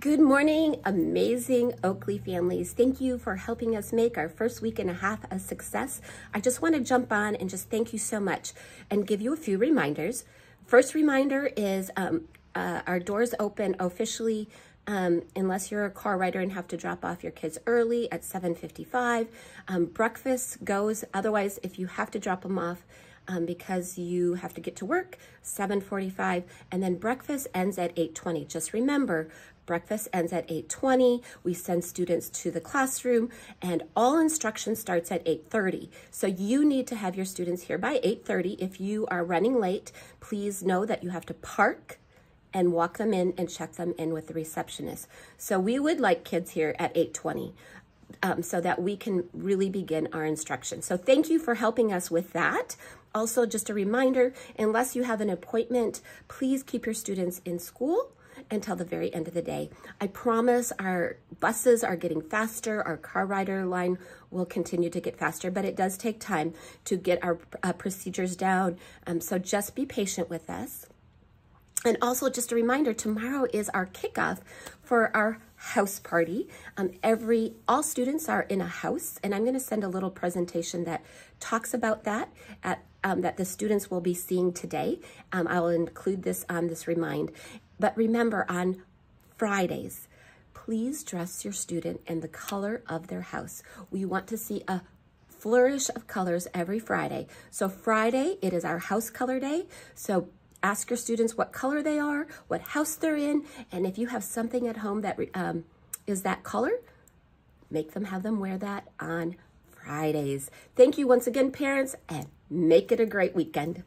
Good morning, amazing Oakley families. Thank you for helping us make our first week and a half a success. I just want to jump on and just thank you so much and give you a few reminders. First reminder is um, uh, our doors open officially um, unless you're a car rider and have to drop off your kids early at 7.55. Um, breakfast goes, otherwise if you have to drop them off, um, because you have to get to work 7.45 and then breakfast ends at 8.20 just remember breakfast ends at 8.20 we send students to the classroom and all instruction starts at 8.30 so you need to have your students here by 8.30 if you are running late please know that you have to park and walk them in and check them in with the receptionist. So we would like kids here at 820 um, so that we can really begin our instruction. So thank you for helping us with that. Also, just a reminder, unless you have an appointment, please keep your students in school until the very end of the day. I promise our buses are getting faster, our car rider line will continue to get faster, but it does take time to get our uh, procedures down. Um, so just be patient with us. And also just a reminder, tomorrow is our kickoff for our house party. Um, every all students are in a house, and I'm going to send a little presentation that talks about that at um, that the students will be seeing today. Um, I'll include this on this remind. But remember, on Fridays, please dress your student in the color of their house. We want to see a flourish of colors every Friday. So Friday, it is our house color day. So ask your students what color they are, what house they're in, and if you have something at home that um, is that color, make them have them wear that on Fridays. Thank you once again, parents, and make it a great weekend.